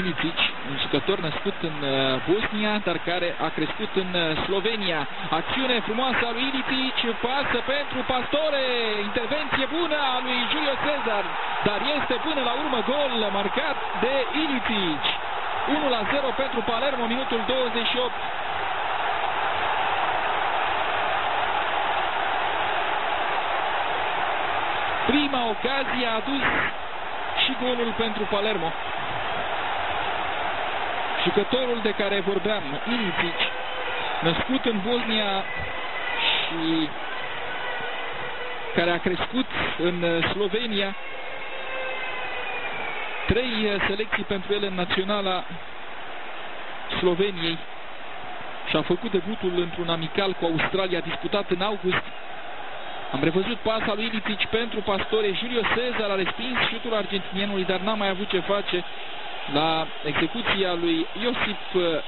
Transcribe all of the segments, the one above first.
Ilicic, un jucător născut în uh, Bosnia, dar care a crescut în uh, Slovenia. Acțiune frumoasă a lui Ilicic, pasă pentru Pastore, intervenție bună a lui Julio Cezar, dar este până la urmă gol marcat de Ilicic. 1 la 0 pentru Palermo, minutul 28. Prima ocazie a adus și golul pentru Palermo. Jucătorul de care vorbeam, Ilicic, născut în Bosnia și care a crescut în Slovenia, trei selecții pentru el în naționala Sloveniei. Și a făcut debutul într-un amical cu Australia disputat în august. Am revăzut pasa lui Ilicic pentru Pastore. Julio Cezar a respins șutul argentinienului, dar n-a mai avut ce face la execuția lui Iosip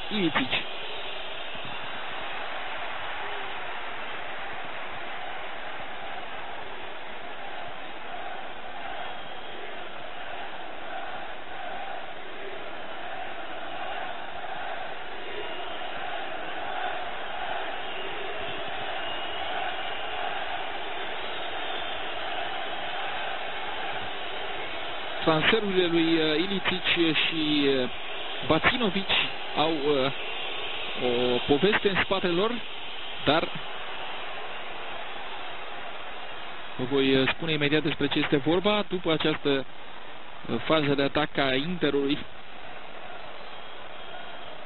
Ilicic. Transferurile lui uh, Ilicic și uh, Bacinovic au uh, o poveste în spatele lor, dar vă voi spune imediat despre ce este vorba. După această fază de atac a Interului